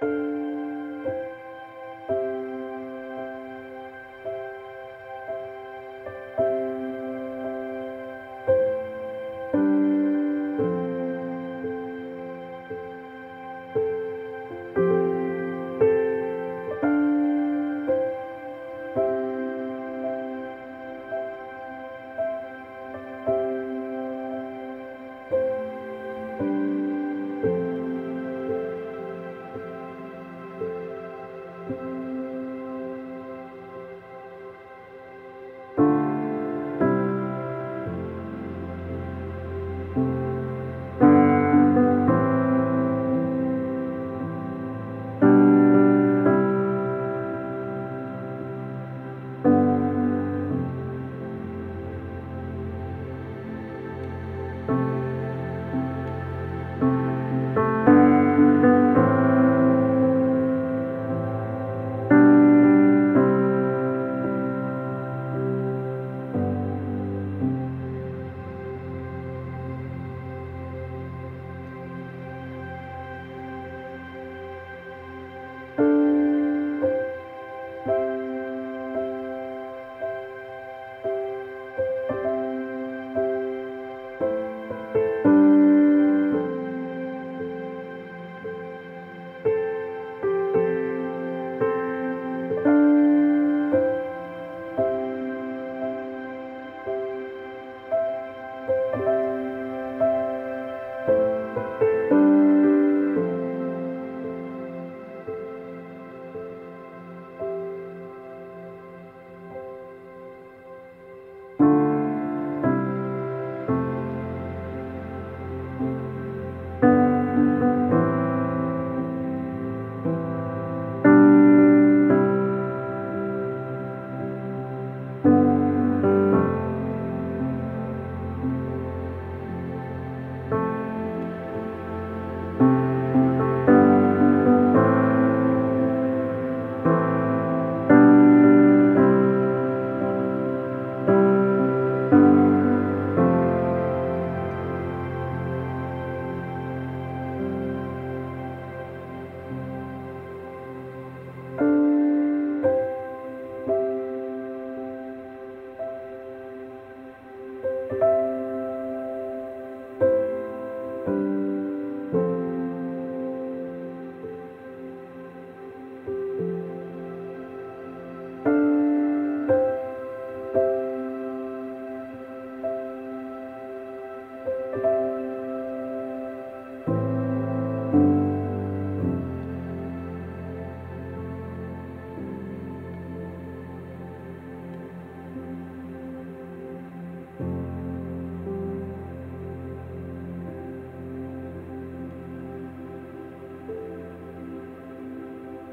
嗯。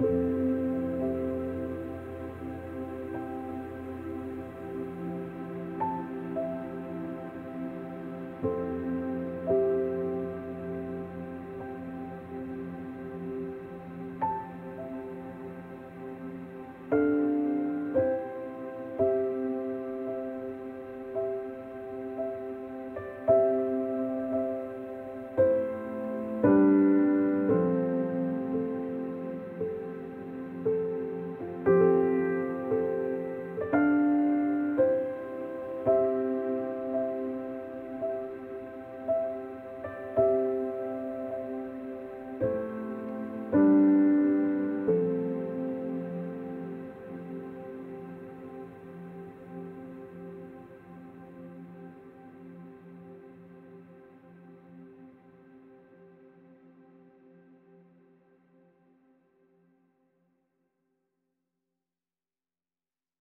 you.